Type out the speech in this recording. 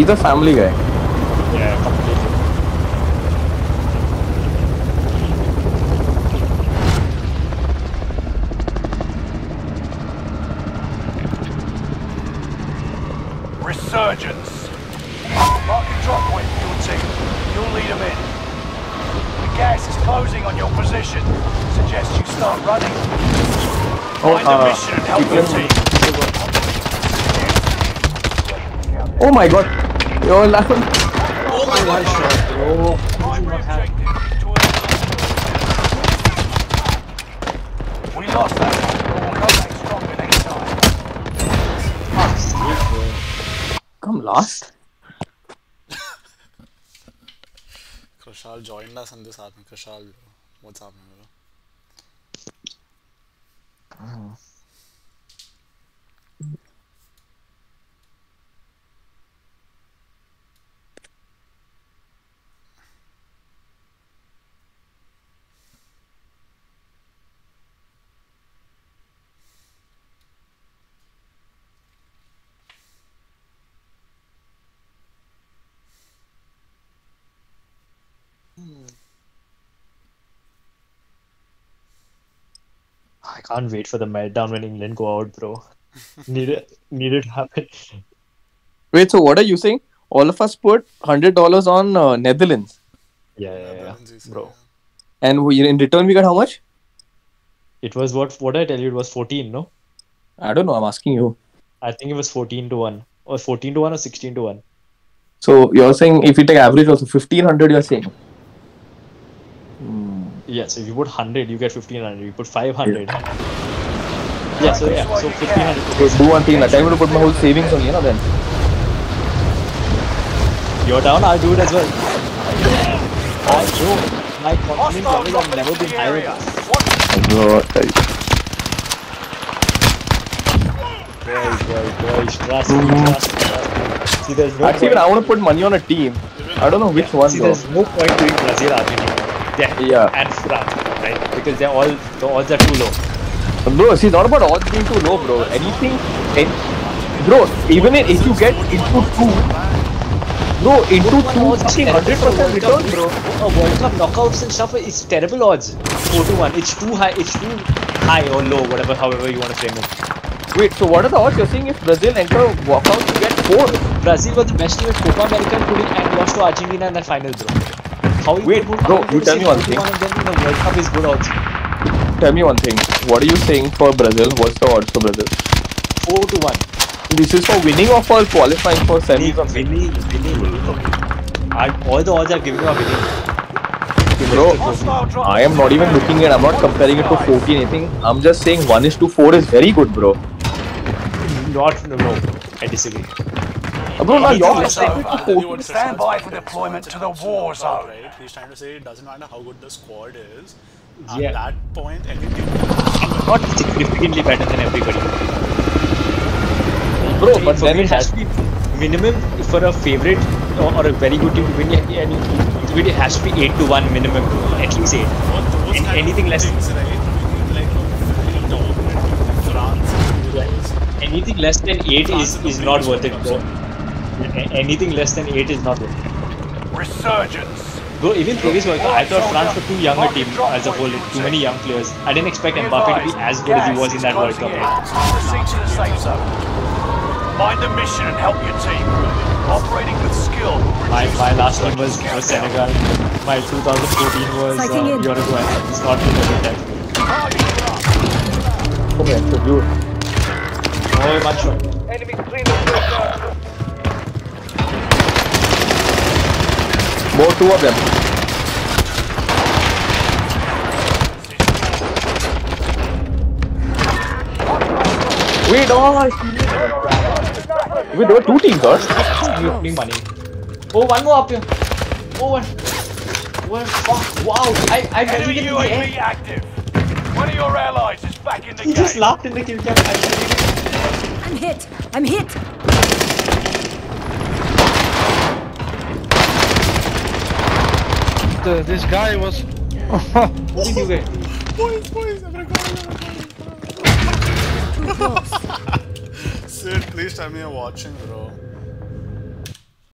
He's a family guy. Yeah, completely. Resurgence. Mark a drop point your team. You'll lead them in. The gas is closing on your position. Suggest you start running. Oh, Find the uh, mission and help your team. Oh my god. Yo, laugh. Oh my god, shot, bro. Objective. We lost that one. We'll come back stronger next time. Come last. Krishal joined us in this army. Krishal. What's happening, can't wait for the meltdown when England go out, bro. need it, need it happen. Wait, so what are you saying? All of us put hundred dollars on uh, Netherlands, Yeah, yeah, yeah, Netherlands bro. and we, in return we got how much? It was what? What did I tell you? It was 14, no? I don't know. I'm asking you. I think it was 14 to one, or 14 to one, or 16 to one. So you're saying if we take average also fifteen hundred, you're saying? Yeah, so if you put 100, you get 1500. You put 500. Yeah, so yeah, so 1500. So do one thing. Like, I'm going to put my whole savings on you know then. You're down, I'll do it as well. Oh, bro, my confidence Hostile levels have never been higher. area. guys. Boys, boys, boys, trust me, trust me, trust me. See, there's no Actually, point. I want to put money on a team. I don't know which one See, though. there's no point doing Brazil, Argentina, yeah, Yeah. and France, right? Because they're all the odds are too low. Bro, see, it's not about odds being too low, bro. Anything, any, bro. Even in, if you get into two, bro, into two, odds is fucking terrible hundred for a World percent return, bro. A World Cup knockouts and stuff, it's terrible odds. Four to one. It's too high. It's too high or low, whatever, however you want to frame it. Wait, so what are the odds you're saying if Brazil enter walkout to get four? Brazil was the best team at Copa America and couldn't and lost to Argentina in that final, bro. How Wait, bro, you tell me one thing. 1 and then in the World Cup is good odds. Tell me one thing. What are you saying for Brazil? What's the odds for Brazil? Four to one. This is for winning or for qualifying for semis or Winning, winning. I, all the odds are giving are winning. Bro, I am not even looking at. I'm not comparing it to 14 anything. I'm just saying one is to four is very good, bro. Not no, no. I disagree. Uh, Bro, now you're War zone. comparing it to 14. Stand by for deployment to the war zone. Right? He's trying to say it doesn't matter how good the squad is. Yeah. At that point, anything. Not significantly better than everybody. Bro, but for then me, it it has to be minimum for a favorite or, or a very good team to win. yeah, And it, it has to be eight to one minimum, at least eight. Those An- kind anything less- things, right? Like a very dominant France. Euros. Anything less than eight is, is not worth it, bro. A- Anything less than eight is not worth it. Resurgence. Bro, even previous World Cup, I thought France were too young a team as a whole, too many young players. I didn't expect Mbappe to be as good as he was in that World Cup. Proceed the. Find the mission and help your team. Operating with skill. My, my last team was, was. Senegal. My 2014 was Sighting uh, in. Uruguay. It's not good at that. Okay, so you. Oh, much shot. Enemy two of them. Wait, oh, I see. Wait, there were two teams, huh? You're opening money. Oh, one more up here. Oh, one. Well, fuck. Wow. I, I didn't Enemy even in the UAV air. active. One of your allies is back in the He game. just laughed in the kill cam. I'm hit. I'm hit. The, uh, this guy was. even- What did you get? Boys, boys, everyone. Too close. Sid, please tell me you're watching, bro.